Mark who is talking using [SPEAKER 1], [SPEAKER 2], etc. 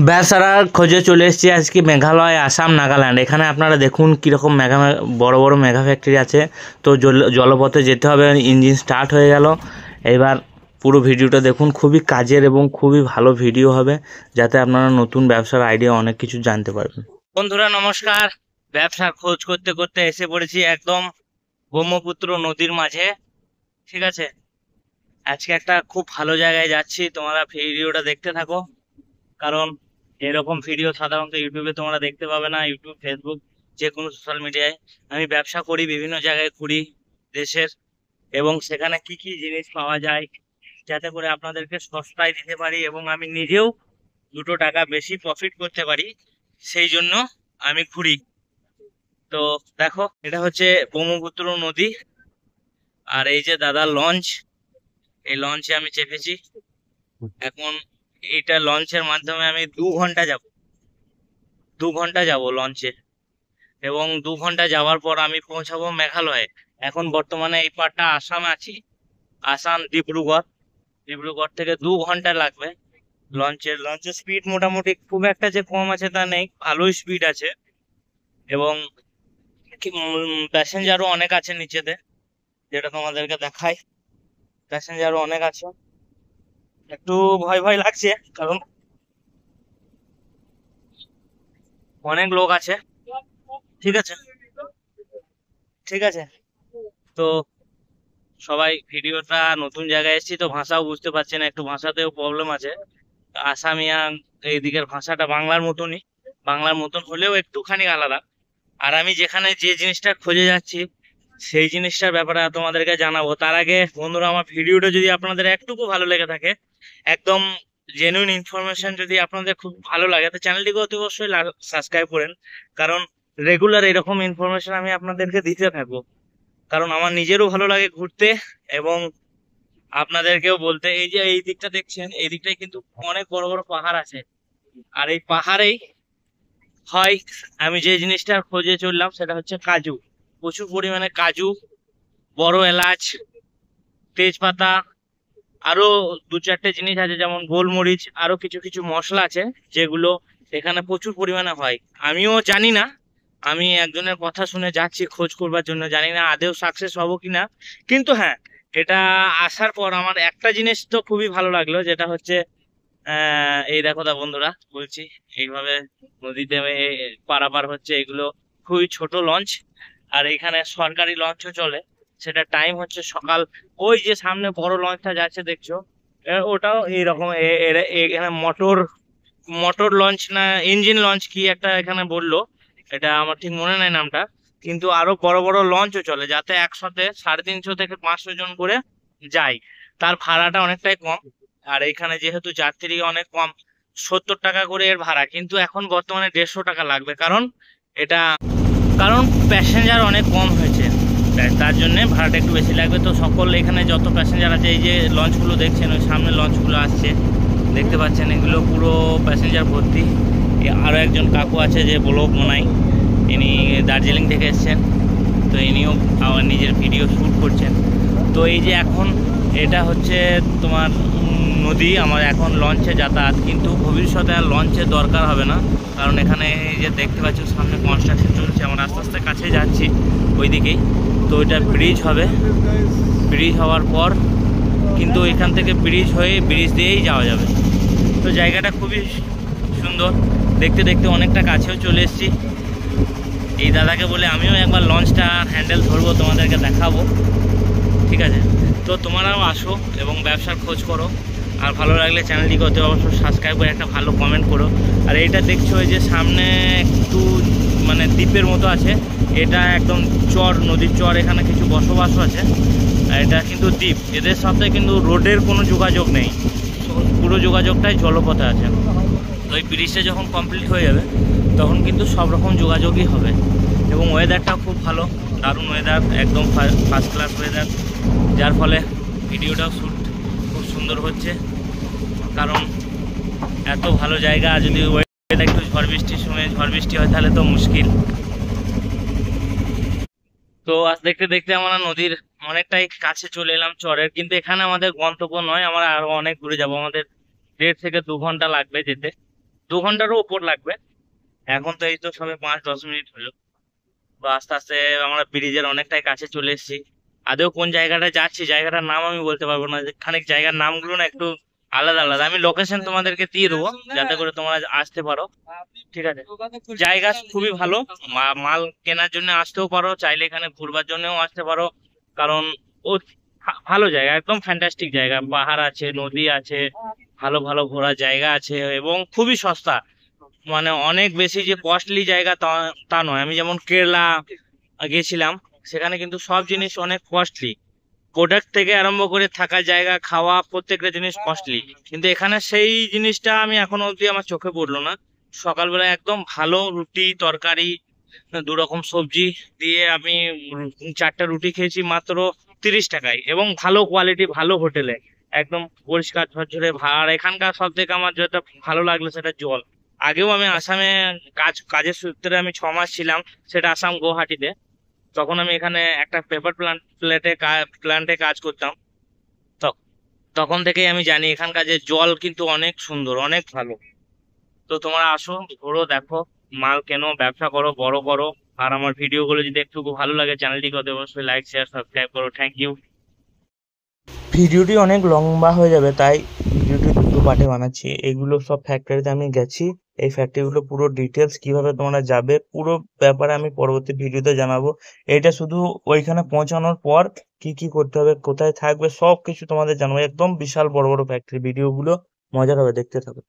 [SPEAKER 1] ব্যবসার খোঁজে চলে এসেছি আজকে মেঘালয়, আসাম, নাগাল্যান্ড। এখানে আপনারা দেখুন কীরকম মেঘা, বড় বড় মেঘা ফ্যাক্টরি আছে। তো জল- জলপথে যেতে হবে ইঞ্জিন স্টার্ট হয়ে গেল। এবার পুরো ভিডিওটা দেখুন, খুবই কাজের এবং খুবই ভালো ভিডিও হবে, যাতে আপনারা নতুন ব্যবসার আইডিয়া অনেক কিছু জানতে পারবেন। বন্ধুরা, নমস্কার। ব্যবসার খোঁজ করতে করতে এসে পড়েছি একদম ব্রহ্মপুত্র নদীর মাঝে। ঠিক আছে? আজকে একটা খুব ভালো জায়গায় যাচ্ছি, তোমরা ভিডিওটা দেখতে থাকো। কারণ এরকম ভিডিও সাধারণত ইউটিউবে তোমরা দেখতে পাবে না ইউটিউব ফেসবুক যে কোনো সোশ্যাল মিডিয়ায় আমি ব্যবসা করি, বিভিন্ন জায়গায় ঘুরি দেশের, এবং সেখানে কি কি জিনিস পাওয়া যায় যাতে করে আপনাদেরকে সস্তায় দিতে পারি এবং আমি নিজেও দুটো টাকা বেশি প্রফিট করতে পারি, সেই জন্য আমি ঘুরি। তো দেখো, এটা হচ্ছে ব্রহ্মপুত্র নদী। আর এই যে দাদা লঞ্চ এই লঞ্চে আমি চেপেছি। এখন এটা লঞ্চের মাধ্যমে আমি দু ঘণ্টা যাব। দু ঘণ্টা যাব লঞ্চে এবং দু ঘণ্টা যাওয়ার পর আমি পৌঁছাবো মেঘালয়ে। এখন বর্তমানে এই পারটা আসামে আছি। আসাম, ডিব্রুগড়। ডিব্রুগড় থেকে দু ঘণ্টা লাগবে লঞ্চের লঞ্চের স্পিড মোটামুটি খুব একটা যে কম আছে তা নেই, ভালোই স্পিড আছে। এবং প্যাসেঞ্জারও অনেক আছে নিচেতে। যেটা তোমাদেরকে দেখাই। প্যাসেঞ্জারও অনেক আছে। একটু ভয় ভয় লাগছে, কারণ অনেক লোক আছে। ঠিক আছে? ঠিক আছে? তো সবাই ভিডিওটা নতুন জায়গায় এসেছি, তো ভাষাও বুঝতে পারছি না, একটু ভাষাতেও প্রবলেম আছে। আসামিয়া এই দিকের ভাষাটা বাংলার মতনই, বাংলার মতন হলেও একটুখানি আলাদা। আর আমি যেখানে যে জিনিসটা খুঁজে যাচ্ছি, সেই জিনিসটার ব্যাপারে তোমাদেরকে জানাব। তার আগে বন্ধুরা, আমার ভিডিওটা যদি আপনাদের একটুকু ভালো লেগে থাকে একদম জেনুইন ইনফরমেশন যদি আপনাদের খুব ভালো লাগে, তো চ্যানেলটিকে অতি অবশ্যই সাবস্ক্রাইব করেন। কারণ রেগুলার এরকম ইনফরমেশন আমি আপনাদেরকে দিতে থাকব। কারণ আমার নিজেরও ভালো লাগে ঘুরতে এবং আপনাদেরকেও বলতে, এই যে এই দিকটা দেখছেন, এই দিকটায় কিন্তু অনেক বড় বড় পাহাড় আছে। আর এই পাহাড়েই হয়, আমি যে জিনিসটার খোঁজে চললাম সেটা হচ্ছে কাজু। প্রচুর পরিমাণে কাজু, বড় এলাচ, তেজপাতা আরও দু চারটে জিনিস আছে, যেমন গোলমরিচ, আরও কিছু কিছু মশলা আছে, যেগুলো এখানে প্রচুর পরিমাণে হয়। আমিও জানি না, আমি একজনের কথা শুনে যাচ্ছি খোঁজ করবার জন্য, জানি না আদেও সাকসেস হব কিনা। কিন্তু হ্যাঁ এটা আসার পর আমার একটা জিনিস তো খুবই ভালো লাগল, যেটা হচ্ছে এই দেখো দা বন্ধুরা, বলছি, এইভাবে নদীতে পারাপার হচ্ছে, এগুলো খুবই ছোট লঞ্চ আর এখানে সরকারি লঞ্চও চলে। সেটা টাইম হচ্ছে সকাল, ওই যে সামনে বড় লঞ্চটা যাচ্ছে দেখছ ওটাও এইরকম এখানে মোটর মোটর লঞ্চ না ইঞ্জিন লঞ্চ কি একটা এখানে বলল, এটা আমার ঠিক মনে নাই নামটা, কিন্তু আরও বড় বড় লঞ্চও চলে, যাতে একসাথে সাড়ে তিনশো থেকে পাঁচশো জন করে যায়, তার ভাড়াটা অনেকটাই কম, আর এখানে যেহেতু যাত্রী অনেক কম, সত্তর টাকা করে এর ভাড়া, কিন্তু এখন বর্তমানে দেড়শো টাকা লাগবে, কারণ এটা, কারণ প্যাসেঞ্জার অনেক কম হয়েছে। তাই তার জন্যে ভাড়াটা একটু বেশি লাগবে। তো সকল এখানে যত প্যাসেঞ্জার আছে, এই যে লঞ্চগুলো দেখছেন, ওই সামনে লঞ্চগুলো আসছে, দেখতে পাচ্ছেন, এগুলো পুরো প্যাসেঞ্জার ভর্তি। আরও একজন কাকু আছে যে ব্লগ মনাই, ইনি দার্জিলিং থেকে এসছেন। তো ইনিও নিজের ভিডিও শ্যুট করছেন। তো এই যে এখন এটা হচ্ছে তোমার নদী আমার এখন লঞ্চে যাতায়াত, কিন্তু ভবিষ্যতে আর লঞ্চের দরকার হবে না। কারণ এখানে এই যে দেখতে পাচ্ছ, সামনে কনস্ট্রাকশন চলছে, আমরা আস্তে আস্তে কাছে যাচ্ছি ওই দিকেই তো এটা ব্রিজ হবে। ব্রিজ হওয়ার পর কিন্তু এখান থেকে ব্রিজ হয়ে ব্রিজ দিয়েই যাওয়া যাবে। তো জায়গাটা খুবই সুন্দর। দেখতে দেখতে অনেকটা কাছেও চলে এসেছি। এই দাদাকে বলে আমিও একবার লঞ্চটা হ্যান্ডেল ধরবো, তোমাদেরকে দেখাবো। ঠিক আছে? তো তোমরাও আসো এবং ব্যবসার খোঁজ করো। আর ভালো লাগলে চ্যানেলটি করতে অবশ্যই সাবস্ক্রাইব করে একটা ভালো কমেন্ট করো। আর এটা দেখছ যে সামনে একটু মানে দ্বীপের মতো আছে। এটা একদম চর, নদীর চর, এখানে কিছু বসবাসও আছে। এটা কিন্তু দ্বীপ। এদের সাথে কিন্তু রোডের কোনো যোগাযোগ নেই। পুরো যোগাযোগটাই জলপথে আছে। তো এই ব্রিজটা যখন কমপ্লিট হয়ে যাবে, তখন কিন্তু সব রকম যোগাযোগই হবে। এবং ওয়েদারটাও খুব ভালো। দারুণ ওয়েদার একদম ফার্স্ট ক্লাস ওয়েদার যার ফলে ভিডিওটাও শ্যুট সুন্দর হচ্ছে। কারণ এত ভালো জায়গা, যদি ওয়েদার একটু ঝড় বৃষ্টির সময় ঝড় বৃষ্টি হয়, তাহলে তো মুশকিল। তো আজ দেখতে দেখতে আমরা নদীর অনেকটাই কাছে চলে এলাম চরের, কিন্তু এখানে আমাদের গন্তব্য নয়, আমরা আরও অনেক ঘুরে যাব। আমাদের দেড় থেকে দু ঘণ্টা লাগবে যেতে। দু ঘন্টারও ওপর লাগবে। এখন তো এই তো সবে পাঁচ দশ মিনিট হলো। তো আস্তে আস্তে আমরা ব্রিজের অনেকটাই কাছে চলে এসেছি। আদৌ কোন জায়গাটা যাচ্ছি, জায়গাটার নাম আমি বলতে পারব না। খানিক জায়গার নামগুলো না একটু আলাদা আলাদা। আমি লোকেশন তোমাদেরকে দিয়ে দেবো, যাতে করে তোমরা আসতে পারো। ঠিক আছে? জায়গা খুবই ভালো। মাল কেনার জন্য আসতেও পারো, চাইলে এখানে ঘুরবার জন্যও আসতে পারো। কারণ ও ভালো জায়গা, একদম ফ্যান্টাস্টিক জায়গা। পাহাড় আছে, নদী আছে, ভালো ভালো ঘোরার জায়গা আছে এবং খুবই সস্তা। মানে অনেক বেশি যে কস্টলি জায়গা তা নয়। আমি যেমন কেরালা গেছিলাম সেখানে কিন্তু সব জিনিস অনেক কস্টলি প্রোডাক্ট থেকে আরম্ভ করে থাকার জায়গা, খাওয়া, প্রত্যেকটা জিনিস কস্টলি কিন্তু এখানে সেই জিনিসটা আমি এখনও অবধি আমার চোখে পড়ল না। সকালবেলা একদম ভালো রুটি, তরকারি দু রকম সবজি দিয়ে আমি চারটা রুটি খেয়েছি মাত্র তিরিশ টাকায় এবং ভালো কোয়ালিটি ভালো হোটেলে। একদম পরিষ্কার ঝরঝরে আর এখানকার সব থেকে আমার যেটা ভালো লাগল সেটা জল। আগেও আমি আসামে কাজ, কাজের সূত্রে আমি ছ মাস ছিলাম, সেটা আসাম গুয়াহাটিতে। তখন আমি এখানে একটা পেপার প্লান্ট প্লেটে প্ল্যান্টে কাজ করতাম, তখ- তখন থেকেই আমি জানি এখানকার যে জল কিন্তু অনেক সুন্দর, অনেক ভালো। তো তোমরা আসো, ঘোরো, দেখো, মাল কেনো, ব্যবসা করো, বড় করো। আর আমার ভিডিওগুলো যদি একটু ভালো লাগে, চ্যানেলটিকে অবশ্যই লাইক শেয়ার সাবস্ক্রাইব করো। থ্যাংক ইউ ভিডিওটি অনেক লম্বা হয়ে যাবে, তাই ভিডিওটি দুটো পার্টে বানাচ্ছি। এগুলো সব ফ্যাক্টরিতে আমি গেছি। এই ফ্যাক্টরিগুলো পুরো ডিটেলস কীভাবে তোমরা যাবে, পুরো ব্যাপারে আমি পরবর্তী ভিডিওতে জানাব। এটা শুধু ওইখানে পৌঁছানোর পর কি কি করতে হবে, কোথায় থাকবে সব কিছু তোমাদের জানাব। একদম বিশাল বড় বড় ফ্যাক্টরি ভিডিওগুলো মজার হবে, দেখতে থাকো।